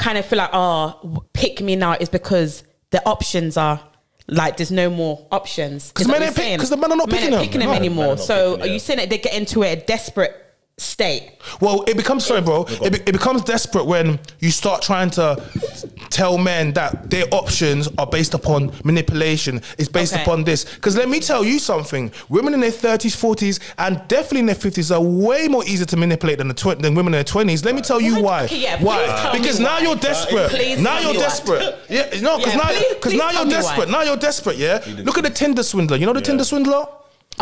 kind of feel like, oh, pick me now is because the options are like there's no more options. Because that men what you're pick- saying? 'cause the men are not Men picking them. picking them No. Men anymore. So picking, are you yeah. saying that they get into a desperate state? Well, it becomes sorry, bro. It, be, it becomes desperate when you start trying to tell men that their options are based upon manipulation. It's based Okay. upon this. Because let me tell you something: women in their thirties, forties, and definitely in their fifties are way more easy to manipulate than the tw- than women in their twenties. Let me tell you why. Okay, yeah, why? please because now why. you're desperate. Please now you're me why. desperate. Yeah, no, because Yeah, now please- because please now you're me why. desperate. Now you're desperate. Yeah. Look at the Tinder swindler. You know the Tinder swindler.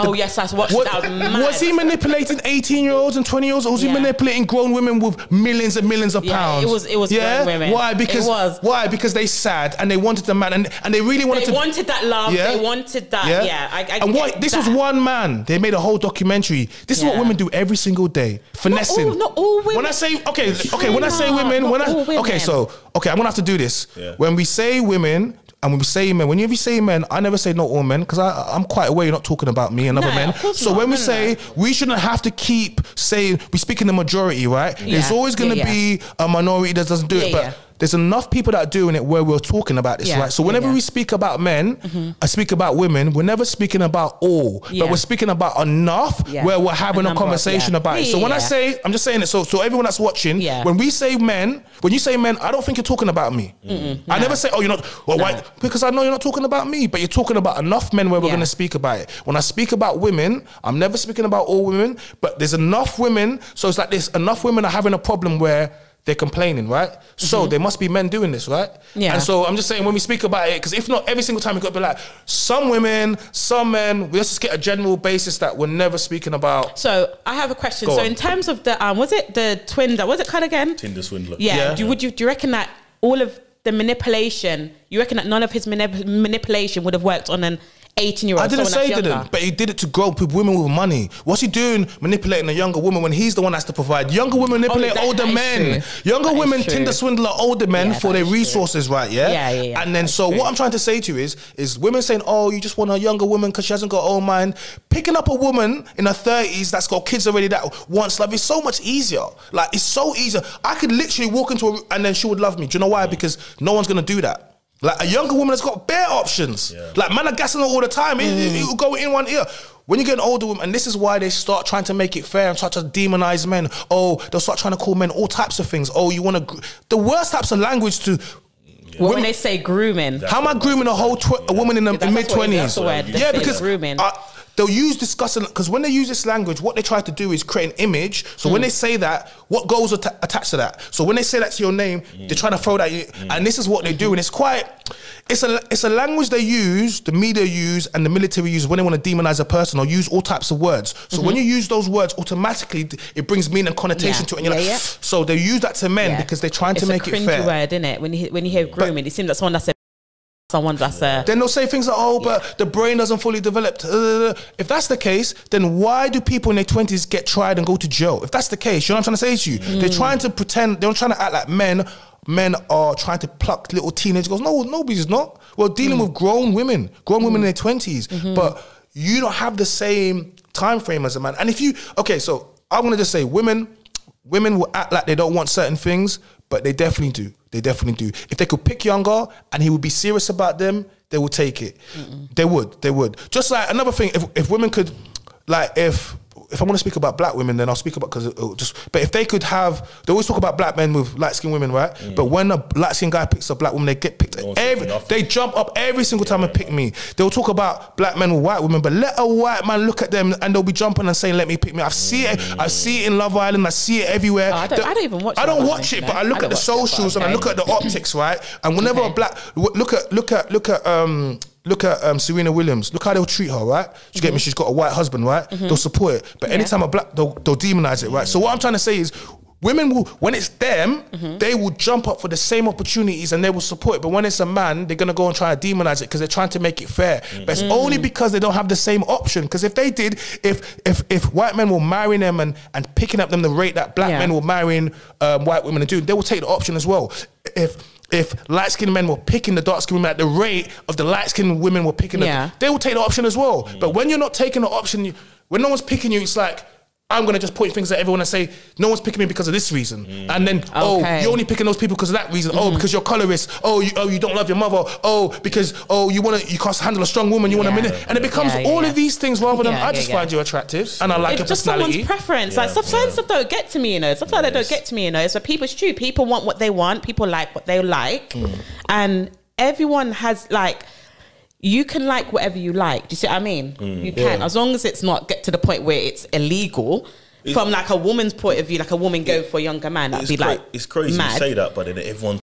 Oh yes, I watched What- that. Was, was he manipulating 18 year olds and 20 year olds or was he manipulating grown women with millions and millions of Yeah, pounds it was- it was grown women. why because It was. why because they sad and they wanted the man and, and they really wanted They to wanted that love. Yeah. They wanted that. Yeah, I, I and what get this was one man. They made a whole documentary. This is what women do every single day, finessing. all- not all women. When I say okay, okay, when I say women, not when I women. okay, so okay, I'm gonna have to do this. Yeah. When we say women. And when we say men, when you say men, I never say not all men because I'm quite aware you're not talking about me and other No, men. So not. when we No, no, say we shouldn't have to keep saying we speak in the majority, right? There's always going to Yeah, yeah. be a minority that doesn't do it, but yeah. There's enough people that are doing it where we're talking about this, Yeah, right? So whenever yeah. Mm-hmm. we speak about men, I speak about women. We're never speaking about all, Yeah. but we're speaking about enough where we're having A a, of- conversation yeah. about it. So when I say, I'm just saying it. So so everyone that's watching, Yeah. when we say men, when you say men, I don't think you're talking about me. I never say, oh, you're not. Well, why? Because I know you're not talking about me, but you're talking about enough men where we're going to speak about it. When I speak about women, I'm never speaking about all women, but there's enough women. So it's like this: enough women are having a problem where. They're complaining, right? So there must be men doing this, right? Mm-hmm. Yeah. And so I'm just saying when we speak about it, because if not, every single time we got to be like, some women, some men. Let's just get a general basis that we're never speaking about. So I have a question. Go so on. in terms of the um, was it the twin? That was it called again? Tinder swindler. Yeah. Yeah. Do, would you do you reckon that all of the manipulation? You reckon that none of his manip- manipulation would have worked on an eighteen-year-old? I didn't say he didn't, but he did it to grow with women with money. What's he doing manipulating a younger woman when he's the one that's to provide? Younger women oh, manipulate that- older that men. true. Younger That women true. Tinder swindler older men Yeah, for their is true. resources, right? Yeah? Yeah, yeah, yeah. And then, so true. what I'm trying to say to you is, is women saying, oh, you just want a younger woman because she hasn't got own mind. Picking up a woman in her 30s that's got kids already that wants love is so much easier. Like, it's so easy. I could literally walk into a and then she would love me. Do you know why? Mm. Because no one's going to do that. Like a younger woman has got bare options. Like man are gassing her all the time. It, it, it will go in one ear. When you get an older woman, and this is why they start trying to make it fair and start to demonize men. Oh, they'll start trying to call men all types of things. Oh, you want to gr- the worst types of language to. Well, when they say grooming, how am I grooming a whole tw- a woman in the mid what it is, twenties? that's the word. They Yeah, because grooming. uh, they'll use discussing because when they use this language, what they try to do is create an image. So Hmm. when they say that, what goals are atta- attached to that? So when they say that to your name, hmm. they're trying to throw that. in- hmm. And this is what they do, and it's quite. It's a it's a language they use, the media use, and the military use when they want to demonize a person or use all types of words. So mm-hmm. when you use those words, automatically it brings meaning and connotation. Yeah. to it. And you're Yeah, like, yeah. so they use that to men because they're trying it's to make a it fair. word, isn't it? When you when you hear grooming, it seems like someone that's a someone that's a Then they'll say things like, "Oh, but the brain doesn't fully develop." Uh, If that's the case, then why do people in their twenties get tried and go to jail? If that's the case, you know what I'm trying to say to you? Mm. They're trying to pretend. They're trying to act like men. Men are trying to pluck little teenage girls. No, nobody's not. We're dealing Mm. with grown women, grown women in their 20s Mm-hmm. but you don't have the same time frame as a man. And if you, okay, so I'm gonna just say, women, women will act like they don't want certain things, but they definitely do. They definitely do. If they could pick younger and he would be serious about them, they would take it. They would. They would. Just like another thing, if if women could, like if. If I want to speak about black women, then I'll speak about because uh, just. But if they could have, they always talk about black men with light skinned women, right? But when a light skinned guy picks a black woman, they get picked. one's Every, they jump up every single time and pick me. They'll talk about black men with white women, but let a white man look at them and they'll be jumping and saying, "Let me pick me." I see it. I see it in Love Island. I see it everywhere. Oh, I don't- The- I don't even watch I don't watch Island, it, but. I look I at the don't it, but socials and I look at the optics, right? And whenever Okay. a black look at look at look at um look at um Serena Williams, look how they'll treat her, right? You get me? Mm-hmm. She's got a white husband, right? Mm-hmm. They'll support it, but anytime a black, they'll, they'll demonize it, right? So what I'm trying to say is. Women will, when it's them, mm-hmm. they will jump up for the same opportunities and they will support it. But when it's a man, they're gonna go and try to demonize it because they're trying to make it fair. But it's mm. only because they don't have the same option. Because if they did, if if if white men were marrying them and and picking up them the rate that black Yeah. men were marrying um, white women and doing, they will take the option as well. If if light skinned men were picking the dark skinned women at the rate of the light skinned women were picking Yeah. them, they will take the option as well. Mm. But when you're not taking the option, you, when no one's picking you, it's like I'm gonna just point things at everyone and say no one's picking me because of this reason, and then oh Okay. you're only picking those people because of that reason. Oh because you're colorist. Oh you oh you don't love your mother. Oh because oh you wanna you can't handle a strong woman. You want a minute, and it becomes Yeah, yeah, all yeah. of these things rather than Yeah, I just yeah. find you attractive and I like your it's just someone's personality. preference. like Yeah, stuff, yeah. stuff don't get to me, you know. Stuff like that don't get to me, you know. So people, it's true. People want what they want. People like what they like, Mm. and everyone has like. You can like whatever you like. Do you see what I mean? Mm. You can, as long as it's not get to the point where it's illegal. from like a woman's point of view, like a woman going for a younger man, that'd It's, be cra- like it's crazy mad. you say that, but then everyone